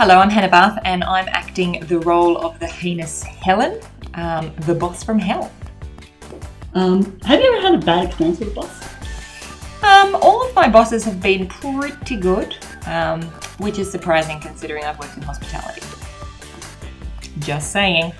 Hello, I'm Hannah Bath, and I'm acting the role of the heinous Helen, um, the boss from hell. Um, have you ever had a bad experience with a boss? Um, all of my bosses have been pretty good, um, which is surprising considering I've worked in hospitality. Just saying.